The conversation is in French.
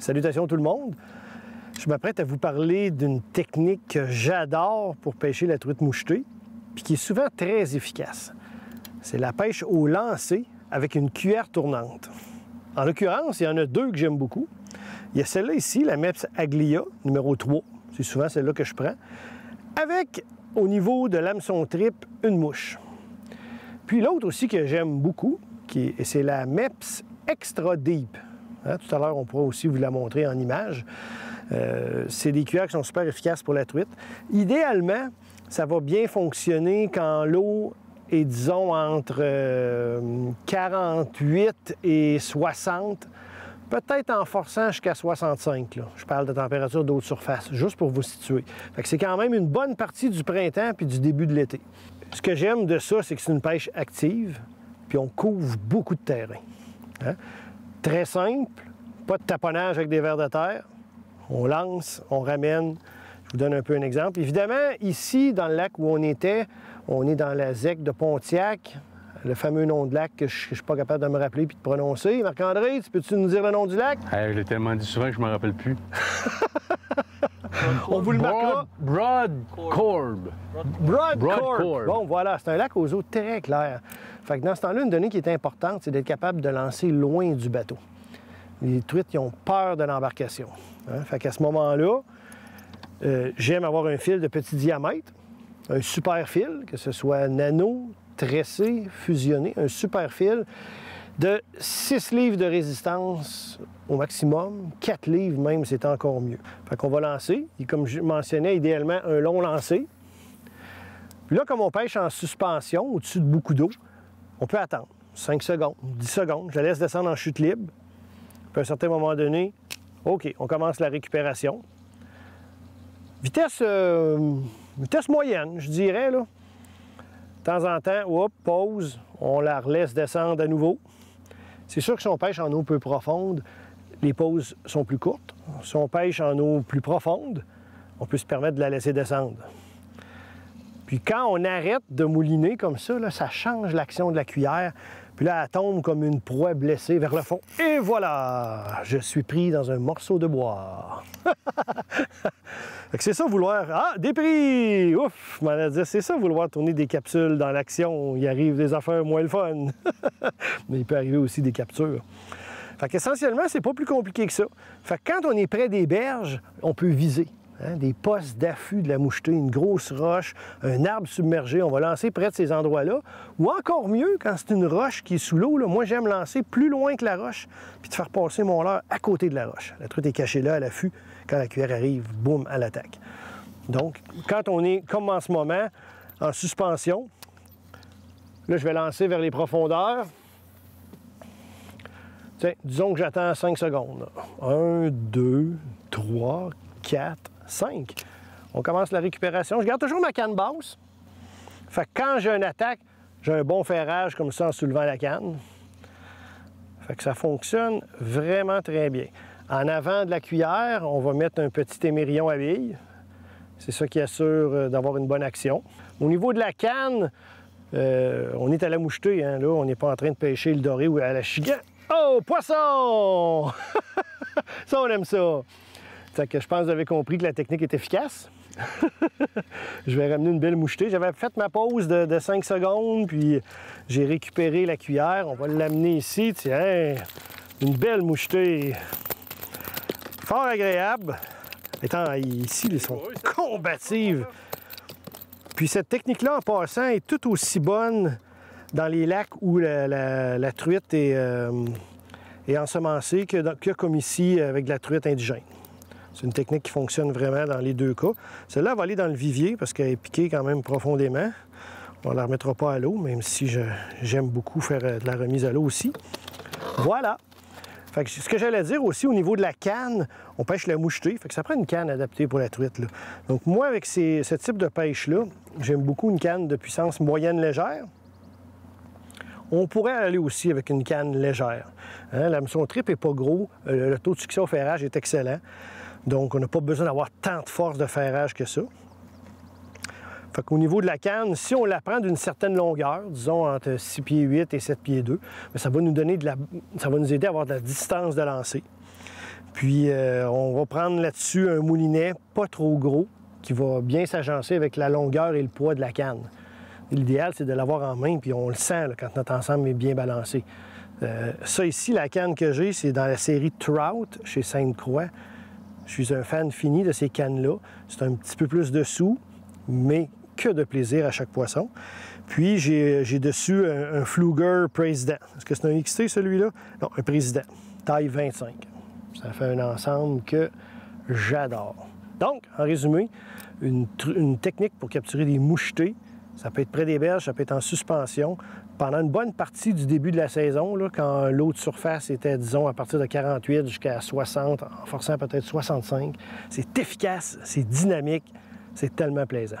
Salutations tout le monde. Je m'apprête à vous parler d'une technique que j'adore pour pêcher la truite mouchetée, puis qui est souvent très efficace. C'est la pêche au lancer avec une cuillère tournante. En l'occurrence, il y en a deux que j'aime beaucoup. Il y a celle-là ici, la MEPS Aglia, numéro 3. C'est souvent celle-là que je prends. Avec, au niveau de l'hameçon trip, une mouche. Puis l'autre aussi que j'aime beaucoup, c'est la MEPS Extra Deep. Hein, tout à l'heure, on pourra aussi vous la montrer en image. Euh, c'est des cuillères qui sont super efficaces pour la truite. Idéalement, ça va bien fonctionner quand l'eau est, disons, entre 48 euh, et 60, peut-être en forçant jusqu'à 65. Je parle de température d'eau de surface, juste pour vous situer. c'est quand même une bonne partie du printemps puis du début de l'été. Ce que j'aime de ça, c'est que c'est une pêche active, puis on couvre beaucoup de terrain. Hein. Très simple, pas de taponnage avec des vers de terre. On lance, on ramène. Je vous donne un peu un exemple. Évidemment, ici, dans le lac où on était, on est dans la ZEC de Pontiac, le fameux nom de lac que je ne suis pas capable de me rappeler puis de prononcer. Marc-André, peux-tu nous dire le nom du lac? je l'ai tellement dit souvent que je ne me rappelle plus. On vous le marquera. Broad Corb. Broad, Corb. Bon, voilà, c'est un lac aux eaux très claires. Fait que dans ce temps-là, une donnée qui est importante, c'est d'être capable de lancer loin du bateau. Les truites, ils ont peur de l'embarcation. Hein? Fait qu'à ce moment-là, euh, j'aime avoir un fil de petit diamètre, un super fil, que ce soit nano, tressé, fusionné, un super fil de 6 livres de résistance au maximum, 4 livres même, c'est encore mieux. Fait qu'on va lancer, et comme je mentionnais, idéalement un long lancer. Puis là, comme on pêche en suspension, au-dessus de beaucoup d'eau, on peut attendre 5 secondes, 10 secondes, je laisse descendre en chute libre. Puis à un certain moment donné, OK, on commence la récupération. Vitesse, euh, moyenne, je dirais, là. De temps en temps, hop, pause, on la laisse descendre à nouveau. C'est sûr que si on pêche en eau peu profonde, les pauses sont plus courtes. Si on pêche en eau plus profonde, on peut se permettre de la laisser descendre. Puis quand on arrête de mouliner comme ça, ça change l'action de la cuillère. Puis là, elle tombe comme une proie blessée vers le fond. Et voilà! Je suis pris dans un morceau de bois. c'est ça vouloir... Ah, des prix! Ouf! C'est ça vouloir tourner des capsules dans l'action. Il arrive des affaires moins le fun. Mais il peut arriver aussi des captures. Fait qu'essentiellement, c'est pas plus compliqué que ça. Fait que quand on est près des berges, on peut viser. Hein, des postes d'affût de la mouchetée, une grosse roche, un arbre submergé. On va lancer près de ces endroits-là. Ou encore mieux, quand c'est une roche qui est sous l'eau, moi j'aime lancer plus loin que la roche, puis de faire passer mon leurre à côté de la roche. La truite est cachée là à l'affût. Quand la cuillère arrive, boum, à l'attaque. Donc, quand on est, comme en ce moment, en suspension, là, je vais lancer vers les profondeurs. Tiens, disons que j'attends 5 secondes. 1, 2, 3, 4, 5. On commence la récupération. Je garde toujours ma canne basse. Fait que quand j'ai une attaque, j'ai un bon ferrage comme ça en soulevant la canne. Fait que ça fonctionne vraiment très bien. En avant de la cuillère, on va mettre un petit émerillon à bille. C'est ça qui assure euh, d'avoir une bonne action. Au niveau de la canne, euh, on est à la mouchetée. Hein, là, on n'est pas en train de pêcher le doré ou à la chigan. Oh, poisson! ça, on aime ça. Fait que je pense que vous avez compris que la technique est efficace. je vais ramener une belle mouchetée. J'avais fait ma pause de, 5 secondes, puis j'ai récupéré la cuillère. On va l'amener ici. Tiens, une belle mouchetée. Fort agréable. Étant ici, ils sont combatives. Puis cette technique-là, en passant, est tout aussi bonne dans les lacs où la, truite est, euh, ensemencée que, comme ici avec de la truite indigène. C'est une technique qui fonctionne vraiment dans les deux cas. Celle-là va aller dans le vivier parce qu'elle est piquée quand même profondément. On ne la remettra pas à l'eau, même si j'aime beaucoup faire euh, de la remise à l'eau aussi. Voilà. ce que j'allais dire aussi au niveau de la canne, on pêche la mouchetée, fait que ça prend une canne adaptée pour la truite. Donc moi, avec ce type de pêche-là, j'aime beaucoup une canne de puissance moyenne légère. On pourrait aller aussi avec une canne légère. Hein, L'hameçon trip n'est pas gros, euh, le taux de succès au ferrage est excellent. Donc, on n'a pas besoin d'avoir tant de force de ferrage que ça. Fait qu'au niveau de la canne, si on la prend d'une certaine longueur, disons entre 6 pieds 8 et 7 pieds 2, ça va nous donner de la, ça va nous aider à avoir de la distance de lancer. Puis euh, on va prendre là-dessus un moulinet pas trop gros qui va bien s'agencer avec la longueur et le poids de la canne. L'idéal, c'est de l'avoir en main, puis on le sent quand notre ensemble est bien balancé. Euh, ça ici, la canne que j'ai, c'est dans la série Trout chez Sainte-Croix. Je suis un fan fini de ces cannes-là. C'est un petit peu plus de sous, mais que de plaisir à chaque poisson. Puis j'ai dessus un, un Fluger Président. Est-ce que c'est un XT celui-là? Non, un Président, taille 25. Ça fait un ensemble que j'adore. Donc, en résumé, une, une, technique pour capturer des mouchetés. Ça peut être près des berges, ça peut être en suspension. Pendant une bonne partie du début de la saison, quand l'eau de surface était, disons, à partir de 48 jusqu'à 60, en forçant peut-être 65, c'est efficace, c'est dynamique, c'est tellement plaisant.